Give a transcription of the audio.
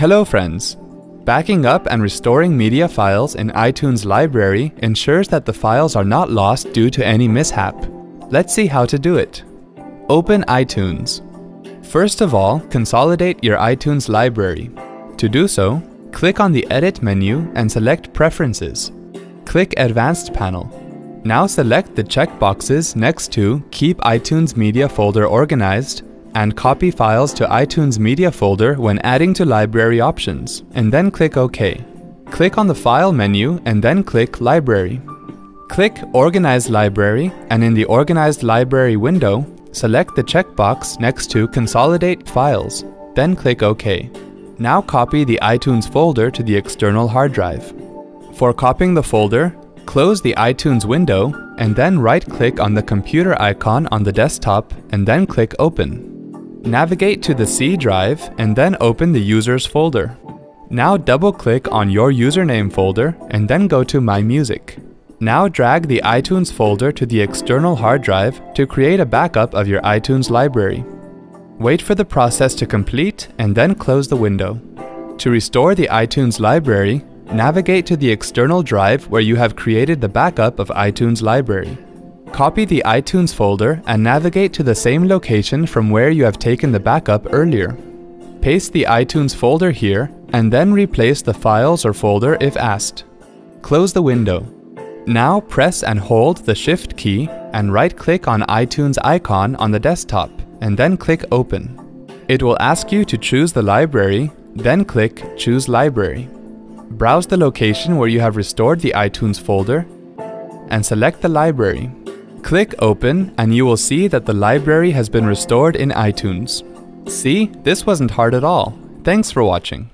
Hello friends! Backing up and restoring media files in iTunes Library ensures that the files are not lost due to any mishap. Let's see how to do it. Open iTunes. First of all, consolidate your iTunes library. To do so, click on the Edit menu and select Preferences. Click Advanced panel. Now select the checkboxes next to Keep iTunes Media folder organized and copy files to iTunes Media folder when adding to library options, and then click OK. Click on the File menu and then click Library. Click Organize Library and in the Organized Library window, select the checkbox next to Consolidate Files, then click OK. Now copy the iTunes folder to the external hard drive. For copying the folder, close the iTunes window and then right-click on the computer icon on the desktop and then click Open. Navigate to the C drive and then open the user's folder. Now double-click on your username folder and then go to My Music. Now drag the iTunes folder to the external hard drive to create a backup of your iTunes library. Wait for the process to complete and then close the window. To restore the iTunes library, navigate to the external drive where you have created the backup of iTunes library. Copy the iTunes folder and navigate to the same location from where you have taken the backup earlier. Paste the iTunes folder here and then replace the files or folder if asked. Close the window. Now press and hold the Shift key and right-click on iTunes icon on the desktop and then click Open. It will ask you to choose the library, then click Choose Library. Browse the location where you have restored the iTunes folder and select the library. Click Open and you will see that the library has been restored in iTunes. See, this wasn't hard at all. Thanks for watching.